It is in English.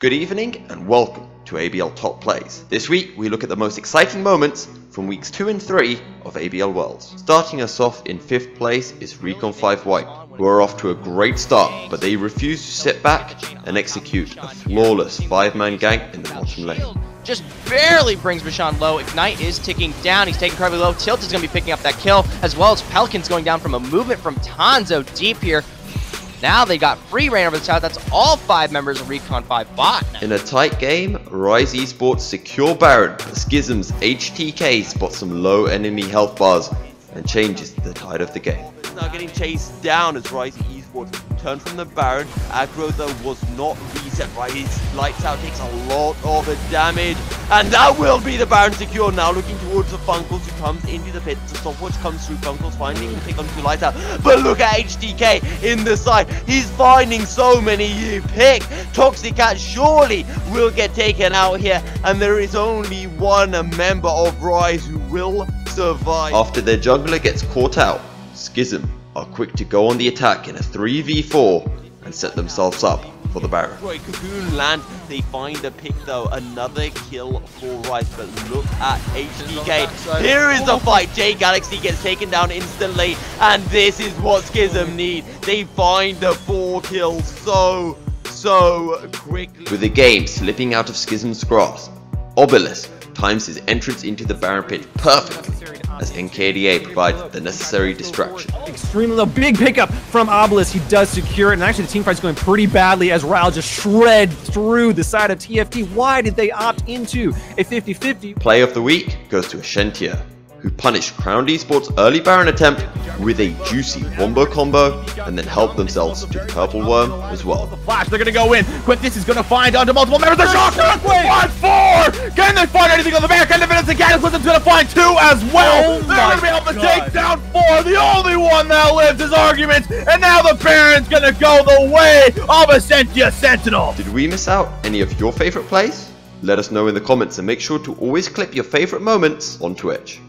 Good evening and welcome to ABL Top Plays. This week we look at the most exciting moments from weeks 2 and 3 of ABL Worlds. Starting us off in 5th place is Recon 5 White, who are off to a great start, but they refuse to sit back and execute a flawless 5-man gank in the bottom lane. Just barely brings Bashan low. Ignite is ticking down. He's taking incredibly low. Tilt is going to be picking up that kill, as well as Pelican's going down from a movement from Tanzo deep here. Now they got free reign over the tower. That's all five members of Recon 5 bot. In a tight game, Rise Esports secure Baron. Schism's HTK spots some low enemy health bars and changes the tide of the game. Now getting chased down as Rise Esports turn from the Baron. Aggro though was not reset right. His lights out takes a lot of the damage. And that will be the Baron secure. Now looking towards the Funkles who comes into the pit. The stopwatch comes through. Funkles finding the pick on two lights out. But look at HTK in the side. He's finding so many you pick. Toxic Cat surely will get taken out here. And there is only one member of Rise who will survive. After their jungler gets caught out, Schism are quick to go on the attack in a 3v4 and set themselves up for the Baron. Right, Cocoon land, they find a pick though, another kill for Rise, but look at HTK. Here is the fight, J Galaxy gets taken down instantly, and this is what Schism need. They find the four kills so, so quickly. With the game slipping out of Schism's grasp, Obelisk times his entrance into the Baron pit perfectly as NKDA provides the necessary distraction. Extremely low. Big pickup from Obelisk. He does secure it. And actually, the team fight's going pretty badly as Ral just shred through the side of TFT. Why did they opt into a 50-50? Play of the week goes to Ascentia who punished Crown Esports' early Baron attempt with a juicy wombo combo and then helped themselves to the Purple Worm as well. The flash, they're gonna go in. Quick, this is gonna find onto multiple members. The shockwave! One, four! Can they find anything on the back end of it? The Cataclysm's gonna find two as well. Oh they're gonna be able to God. take down four. The only one that lives is arguments. And now the Baron's gonna go the way of Ascentia Sentinel. Did we miss out any of your favorite plays? Let us know in the comments and make sure to always clip your favorite moments on Twitch.